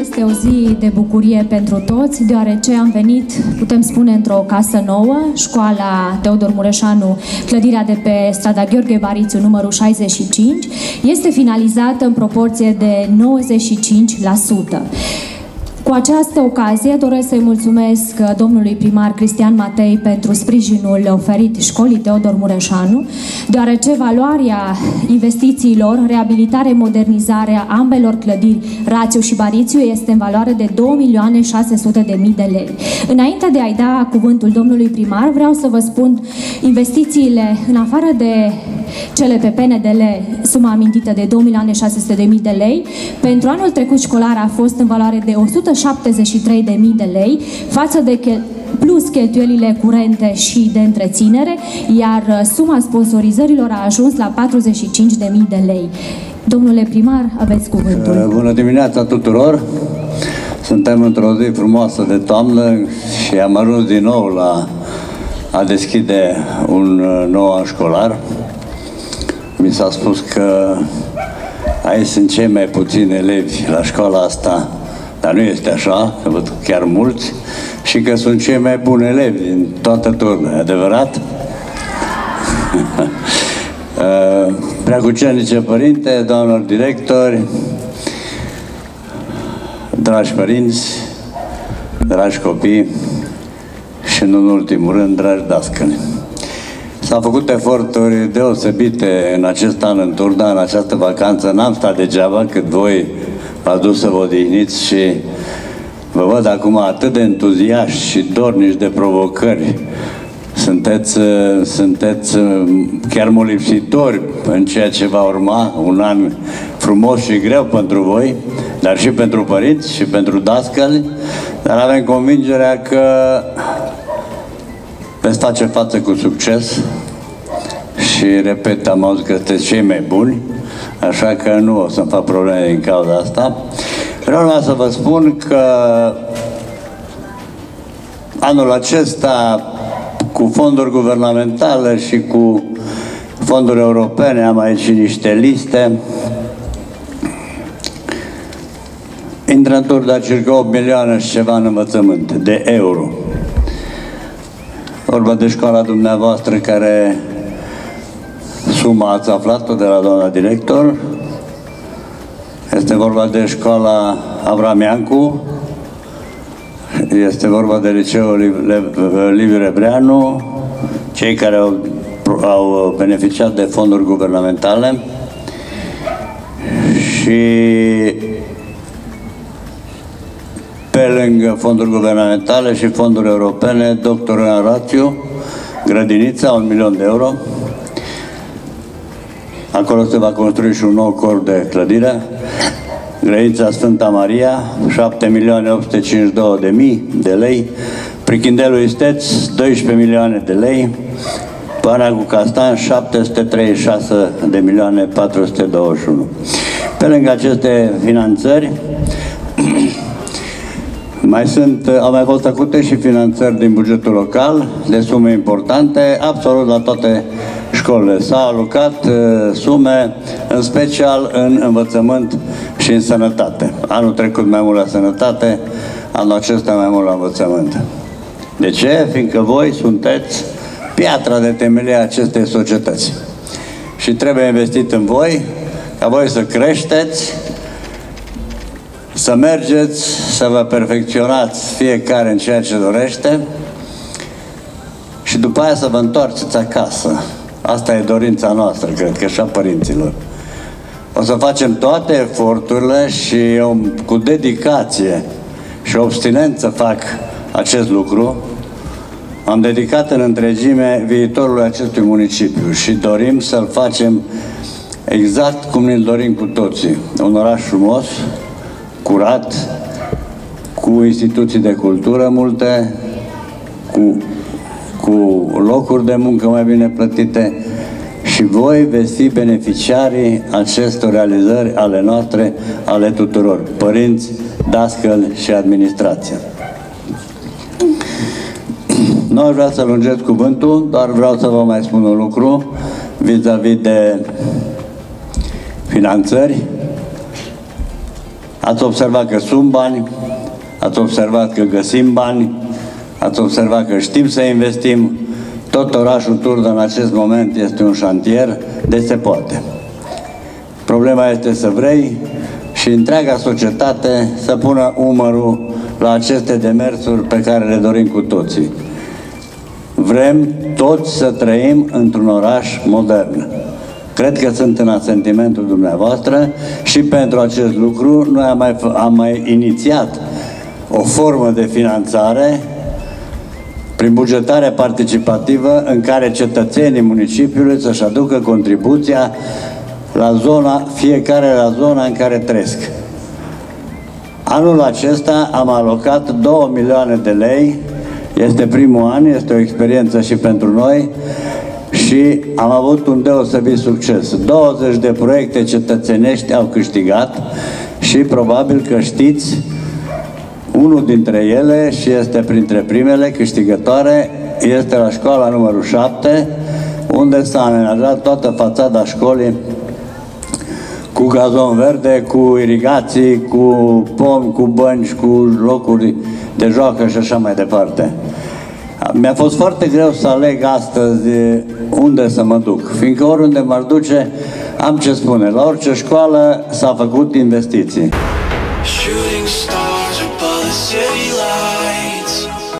Este o zi de bucurie pentru toți, deoarece am venit, putem spune, într-o casă nouă, școala Teodor Mureșanu, clădirea de pe strada Gheorghe Barițu, numărul 65, este finalizată în proporție de 95%. Cu această ocazie doresc să-i mulțumesc domnului primar Cristian Matei pentru sprijinul oferit școlii Teodor Mureșanu, deoarece valoarea investițiilor, reabilitare, modernizare a ambelor clădiri, Rațiu și Barițiu, este în valoare de 2.600.000 de lei. Înainte de a-i da cuvântul domnului primar, vreau să vă spun investițiile, în afară de cele pe PNDL, suma amintită de 2.600.000 de lei, pentru anul trecut școlar a fost în valoare de 173.000 de lei, față de plus cheltuielile curente și de întreținere, iar suma sponsorizărilor a ajuns la 45.000 de lei. Domnule primar, aveți cuvântul. Bună dimineața tuturor! Suntem într-o zi frumoasă de toamnă și am ajuns din nou la a deschide un nou an școlar. Mi s-a spus că aici sunt cei mai puțini elevi la școala asta, dar nu este așa, că văd chiar mulți, și că sunt cei mai buni elevi din toată turna. E adevărat? Preacucernice părinte, doamnelor directori, dragi părinți, dragi copii și, în ultimul rând, dragi dascăli. S-au făcut eforturi deosebite în acest an în Turda, în această vacanță. N-am stat degeaba cât voi v-ați dus să vă odihniți și vă văd acum atât de entuziaști și dornici de provocări. Sunteți, sunteți chiar molipsitori în ceea ce va urma, un an frumos și greu pentru voi, dar și pentru părinți și pentru dascăli, dar avem convingerea că veți face față cu succes și, repet, am auzit că sunteți cei mai buni, așa că nu o să-mi fac probleme din cauza asta. Vreau numai să vă spun că anul acesta, cu fonduri guvernamentale și cu fonduri europene, am aici și niște liste, intră în tur de circa 8 milioane și ceva în învățământ de euro. Vorba de școala dumneavoastră care suma ați aflat-o de la doamna director. Este vorba de școala Avram Iancu, este vorba de liceul Liviu Rebreanu, cei care au, au beneficiat de fonduri guvernamentale și pe lângă fonduri guvernamentale și fonduri europene, doctorul în rațiu, grădinița, un milion de euro. Acolo se va construi și un nou corp de clădire. Grădinița Sfânta Maria, 7 milioane 852 de mii de lei. Prichindelul Isteț, 12 milioane de lei. Pana cu Castan, 736 de milioane 421. Pe lângă aceste finanțări, mai sunt, au mai fost făcute și finanțări din bugetul local de sume importante, absolut la toate școlile. S-au alocat uh, sume, în special în învățământ și în sănătate. Anul trecut mai mult la sănătate, anul acesta mai mult la învățământ. De ce? Fiindcă voi sunteți piatra de temelie a acestei societăți. Și trebuie investit în voi, ca voi să creșteți, să mergeți, să vă perfecționați fiecare în ceea ce dorește și după aia să vă întoarceți acasă. Asta e dorința noastră, cred că și a părinților. O să facem toate eforturile și eu cu dedicație și obstinență fac acest lucru. Am dedicat în întregime viitorul acestui municipiu și dorim să-l facem exact cum ne-l dorim cu toții. Un oraș frumos, curat, cu instituții de cultură multe, cu, cu locuri de muncă mai bine plătite și voi veți fi beneficiarii acestor realizări ale noastre, ale tuturor, părinți, dascăl și administrația. Nu aș vrea să lungesc cuvântul, doar vreau să vă mai spun un lucru vis-a-vis -vis de finanțări. Ați observat că sunt bani, ați observat că găsim bani, ați observat că știm să investim. Tot orașul Turdă în acest moment este un șantier, de se poate. Problema este să vrei și întreaga societate să pună umărul la aceste demersuri pe care le dorim cu toții. Vrem toți să trăim într-un oraș modern. Cred că sunt în asentimentul dumneavoastră și pentru acest lucru noi am mai, am mai inițiat o formă de finanțare prin bugetare participativă în care cetățenii municipiului să-și aducă contribuția la zona, fiecare la zona în care trăiesc. Anul acesta am alocat 2 milioane de lei, este primul an, este o experiență și pentru noi și am avut un deosebit succes. 20 de proiecte cetățenești au câștigat și probabil că știți unul dintre ele și este printre primele câștigătoare este la școala numărul 7 unde s-a amenajat toată fațada școlii cu gazon verde, cu irigații, cu pomi, cu bănci, cu locuri de joacă și așa mai departe. Mi-a fost foarte greu să aleg astăzi unde să mă duc, fiindcă oriunde m-ar duce, am ce spune. La orice școală s-a făcut investiții. Shooting stars above the city